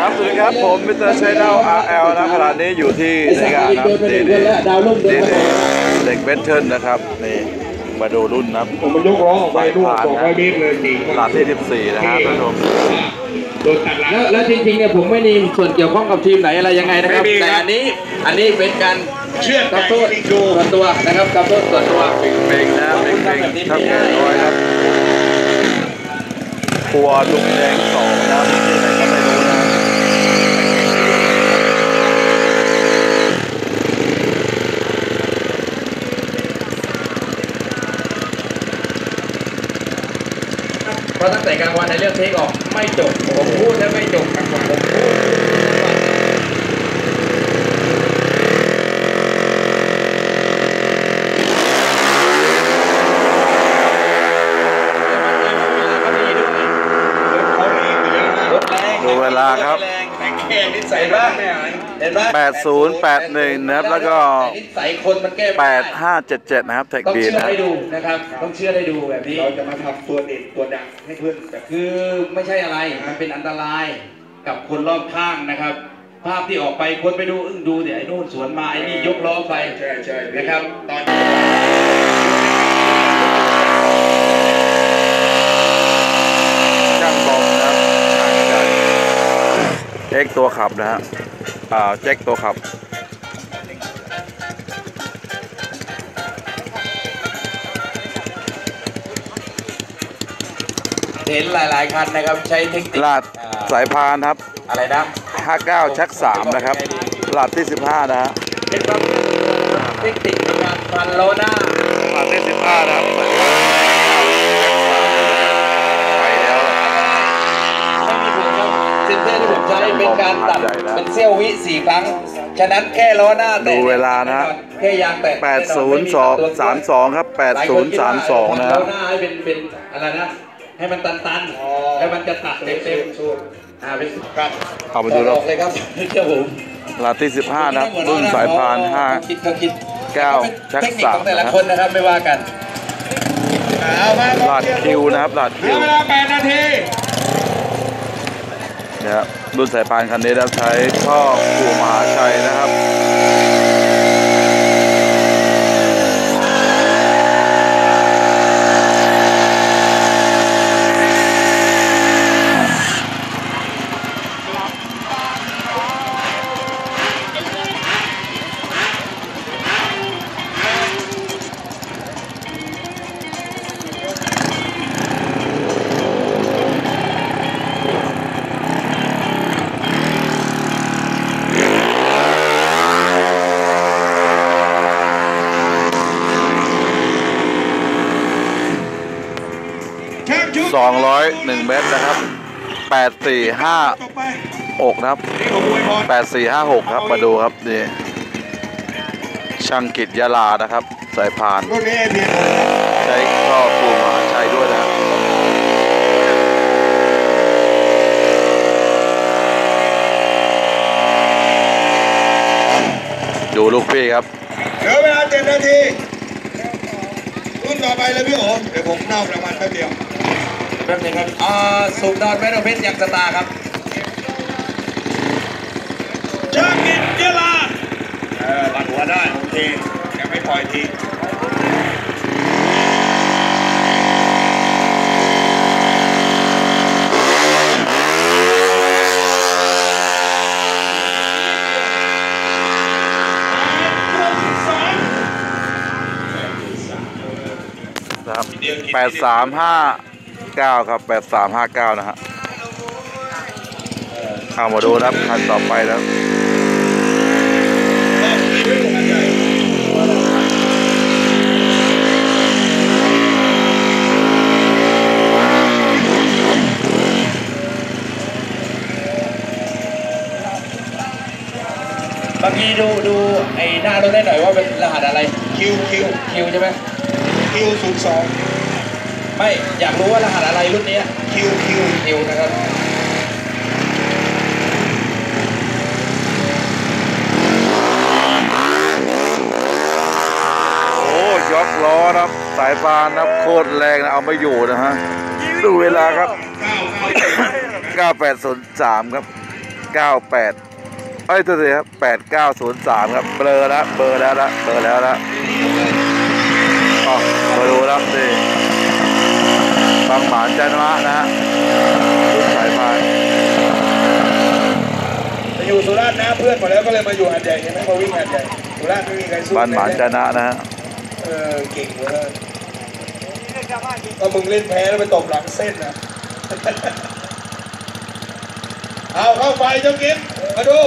ครับสวัสดีครับผมมิสเตอร์ชัยดาว RL นะขณะนี้อยู่ที่ในงานนะครับนี่นี่นี่นี่เด็กเบนเทิลนะครับนี่มาดูรุ่นนะครับผมมันยกร้องออกไปนู่นสองร้อยเมตรเลยจริงลานที่14นะฮะท่านผู้ชมโดนตัดหลังแล้วแล้วจริงๆเนี่ยผมไม่มีส่วนเกี่ยวข้องกับทีมไหนอะไรยังไงนะครับไม่มีครับแต่อันนี้อันนี้เป็นการเชือดกำแต่โทษอีกดูส่วนตัวนะครับกำโทษส่วนตัวเป่งๆนะเป่งๆครับแก่น้อยครับ ครัวลุงแดงสองนะที่ไหนก็ไม่รู้นะเพราะตั้งแต่กลางวันในเรื่องเทคออกไม่จบผมพูดแล้วไม่จบกลางวันผมพูดรถแรง ดูเว ลาครับแต่แค่นิสัยบ้างไม่หายเห็นไหม8081นะครับแล้วก็แต่นิสัยคนมันแก้ไม่ได้8577 นะครับ เทคต้องบีเชื่อนะให้ดูนะครับ ต้องเชื่อให้ดูแบบนี้ เราจะมาทำตัวเด่นตัวดังให้เพื่อนแบบคือไม่ใช่อะไร มันเป็นอันตรายกับคนรอบข้างนะครับ ภาพที่ออกไปคนไปดูอึ้งดูเนี่ยไอ้นู่นสวนมาไอ้นี่ยกล้อไปใช่ใช่นะครับ ตอนช่างบอมนะครับช่างใจ เอ็กตัวขับนะฮะอ่าแจ็คตัวขับเห็นหลายๆคันนะครับใช้เทคนิคลาดอ่สายพานครับ อะไรนะ59 ชัก 3 นะครับลาดที่ 15 นะฮะเป็นความเทคนิคในการพันโลหน้า ลาดที่ 15 นะครับไปแล้ว ไม่มีผลครับเซนเซอร์ที่ผมใช้ เป็นการตัดใหญ่นะเป็นเซี่ยววิสี่ครั้ง ฉะนั้นแค่ล้อหน้าแตะดูเวลานะฮะแค่ยางแตะ80232ครับ8032นะคล้รัอบหน้าให้เป็นเป็นอะไรนะให้มันตันตันๆแล้วมันจะตัดเต็มเต็มสู้ๆอ่าเป็นครับเอามาดูอรออบกเลยครับเจ้าผมลาดที่15นะครับรุ่นสายพานเขาคิดเขาคิด5 9ชักเทคนิคของแต่3ละนะคนนะครับไม่ว่ากันเอามาลาดคิวนะครับลาดเหลืคิอวเวลา8นาที นะครับรุ่นสายพานคันนี้นะครับใช้ท่อปูมหาชัยนะครับ 201 เมตรนะครับ 8456ต่อไปนะครับ 8456 ครับ มาดูครับนี่ช่างกิจยาลานะครับ สายพานรุ่นนี้เอเพียนใช้ท่อปู่มหาชัยด้วยนะครับดูลูกพี่ครับเหลือเวลา7นาที รุ่นต่อไปเลยพี่โอ๋เดี๋ยวผมเน่ารางวัลแป๊บเดียว แป๊บนึงครับอ่าสูบดอนแมนโอเพนยังสตาร์ครับช่างกินเยลาเออปัดหัวได้โอเคยังไม่ปล่อยทีนะครับแปดสามห้า เก้าครับแปดสามห้าเก้านะฮะเอามาดูนะครับคันต่อไปนะครับบางทีดูดูไอ้หน้ารถได้หน่อยว่าเป็นรหัสอะไร คิวคิวคิวใช่ไหมคิวศูนย์สอง ไม่อยากรู้ว่ารหัสอะไรรุ่นนี้คิวคิวคิวนะครับโอ้ยกล้อนะครับ สายพานนับโคตรแรงนะเอาไม่อยู่นะฮะ ดูเวลาครับเก้าเก้า9803 ครับ 98เอ้ยตัวเดียวครับ8903 ครับ เบลอแล้วเบลอแล้วละเบลอแล้วละอ๋อมาดูแล้วนี่ บางหมานจันทระนะฮะรุ่นสายพานไปอยู่สุราษฎร์นะเพื่อนหมดแล้วก็เลยมาอยู่หัดใหญ่เห็นไหมมาวิ่งหัดใหญ่สุราษฎร์ไม่มีใครสู้บ้านหมานจันทระนะฮะเออเก่งเลยก็มึงเล่นแพ้แล้วไปตบหลังเส้นนะเอาเข้าไปเจ้ากิ๊ฟมาดู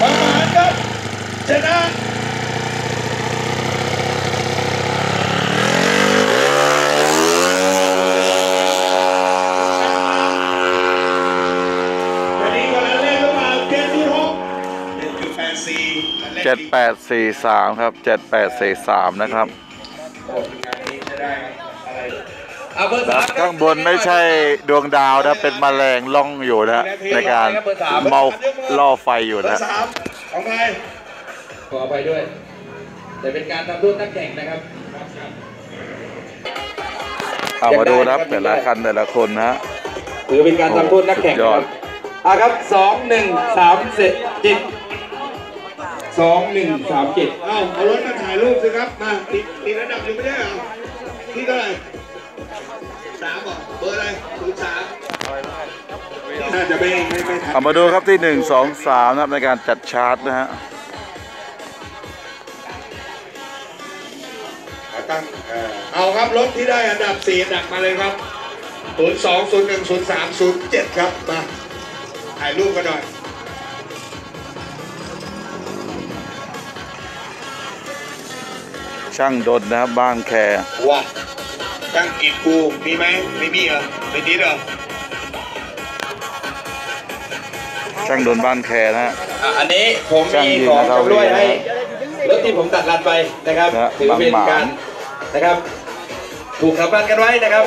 บางหมานครับชนะ วันนี้วันแรกก็มาเจ็ดจุดหกหนึ่งจุดแปดสี่ 7843 ครับ 7843 นะครับโอ้งานนี้จะได้อะไรเอาเบอร์สามครับข้างบนไม่ใช่ดวงดาวนะ เป็นแมลงล่องอยู่นะ ในการเมาล่อไฟอยู่เบอนะร์สามของใครขออภัยด้วย แต่เป็นการทำโทษนักแข่งนะครับเอามาดูนะครับแต่ละคันแต่ละคนนะฮะถือเป็นการทำโทษนักแข่งสุดยอดอะครับสองหนึ่งสามเจ็ดเจ็ด สองหนึ่งสามเจ็ดเอ้าเอารถมาถ่ายรูปสิครับ มาติดติดระดับอยู่ไม่ใช่เหรอที่เท่าไหร่สามเหรอเบอร์อะไรศูนย์สามน่าจะไม่ไม่ไม่ทันเอามาดูครับที่1 2 3นะครับในการจัดชาร์ตนะฮะเอาตั้งเออเอาครับรถที่ได้อันดับสี่อันดับมาเลยครับศูนย์สองศูนย์หนึ่งศูนย์สามศูนย์เจ็ดครับมาถ่ายรูปกันหน่อย ช่างดนนะครับบ้านแคว้าตั้งกีดกูมีไหมไม่มีเหรอไม่ติดเหรอช่างดนบ้านแคนะฮะ อะอันนี้ผมช่างมียืนของนะครับจำรวยให้รถที่ผมตัดรันไปนะครับนะถือเป็นบางหมาก การนะครับ ถูกขับรันกันไว้นะครับ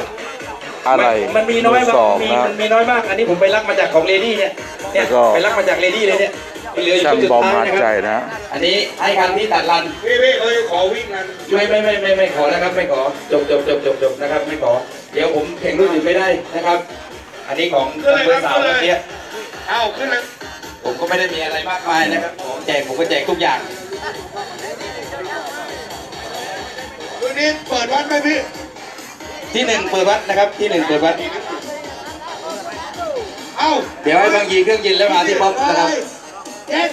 อะไรมันมันมีน้อยมืมากสองมีนะมันมีน้อยมาก อันนี้ผมไปรักมาจากของเลดี้เนี่ยเนี่ยแล้วก็ ไปรักมาจากเลดี้เลยเนี่ยเหลืออยู่ ช่างชุดสุดบอมท้ายหาดนะคใจรับนะฮะอันนี้ให้คันที่ตัดรันพี่พี่เอ้ยขอวิ่งกันไม่ไม่ไม่ไม่ไม่ขอนะครับ ไม่ขอจบจบจบจบจบนะครับ ไม่ขอ เดี๋ยวผมแข่งรุ่นอื่นไม่ได้นะครับ อันนี้ของเบอร์สาวเมื่อกี้เอาขึ้นเลยผมก็ไม่ได้มีอะไรมากมายนะครับผมแจกผมก็แจกทุกอย่างคืนนี้เปิดวัดไหมพี่ที่หนึ่งเปิดวัดนะครับที่หนึ่งเปิดวัด เอ้าเดี๋ยวให้บางยีเครื่องยินแล้วมาที่ป๊อปนะครับ เย็น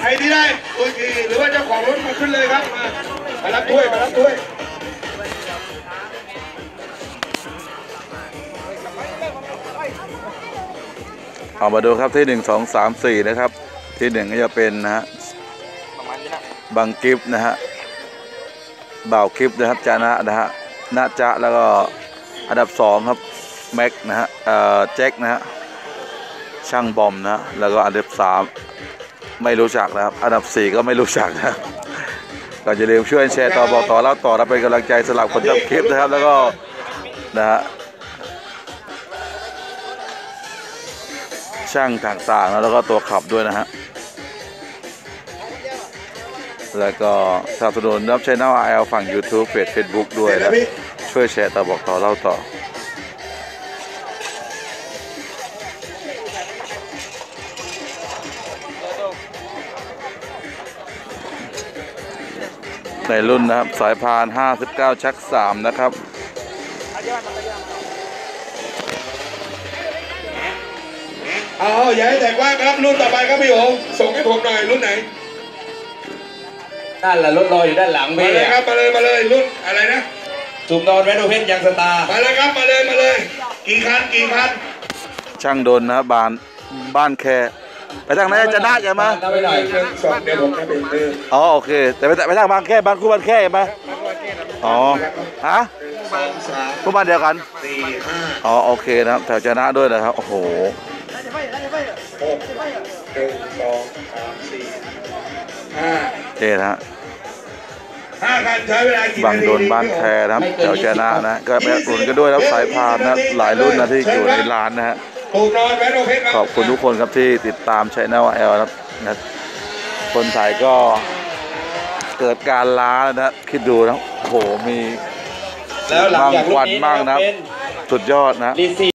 ใครที่ได้ตัวขี่หรือว่าเจ้าของรถมาขึ้นเลยครับ มามารับถ้วยมารับถ้วยเอามาดูครับที่1 2 3 4นะครับ ที่หนึ่งก็จะเป็นนะฮะบางกิฟนะฮะบ่าวกิฟนะครับจานะนะฮะนาจะแล้วก็อันดับสองครับแม็กนะฮะเอ่อแจ็คนะฮะ ช่างบอมนะ แล้วก็อันดับสามไม่รู้จักนะครับ อันดับสี่ก็ไม่รู้จักนะก็อย่าลืมช่วยแชร์ต่อบอกต่อเล่าต่อและเป็นกำลังใจสำหรับคนทำคลิปนะครับ แล้วก็นะฮะช่างต่างๆ แล้วก็ตัวขับด้วยนะฮะ แล้วก็สนับสนุนรับใช้หน้าแอลฝั่ง YouTube เพจ Facebook ด้วยนะ ช่วยแชร์ต่อบอกต่อเล่าต่อ ในรุ่นนะครับสายพาน 59 ชัก 3 นะครับ เอาอย่าให้แตกว่างครับ รุ่นต่อไปครับพี่โอ๋ส่งให้ผมหน่อยรุ่นไหนนั่นแหละรถรออยู่ด้านหลังมาพี่เลยครับมาเลยมาเลยรุ่นอะไรนะ จุ่มนอนแวนโอเพนยังสตาร์มาเลยครับมาเลยมาเลย กี่คันกี่คัน ช่างโดนนะครับบ้านบ้านแค ไปทางไหนจะนาใช่ไหมนับไปหน่อยหนึ่งสองเดี๋ยวผมจะเป็นมืออ๋อโอเค แต่ไปไปทางบางแค่บ้านคู่บ้านแค่ไหมอ๋อฮะสองสามคู่บ้านเดียวกันสี่ห้าอ๋อโอเคนะครับแถวชนะด้วยนะครับโอ้โหหกหนึ่งสองสามสี่ห้าเจนะฮะห้าคันใช้เวลากี่บางนาทีโดนบ้านแคนะครับแถวชนะนะก็ไปอุดหนุนกันด้วยแล้วสายพานนะหลายรุ่นนะที่อยู่ในร้านนะฮะ ถูกนอนแวนโอเพชรครับขอบคุณทุกคนครับที่ติดตามช anel แอลนะครับนะคนถ่ายก็เกิดการล้านะคิดดูนะโอ้โหมีแล้วหลังจากรุ่นนี้บางวันมากนะนะเป็นสุดยอดนะรีซี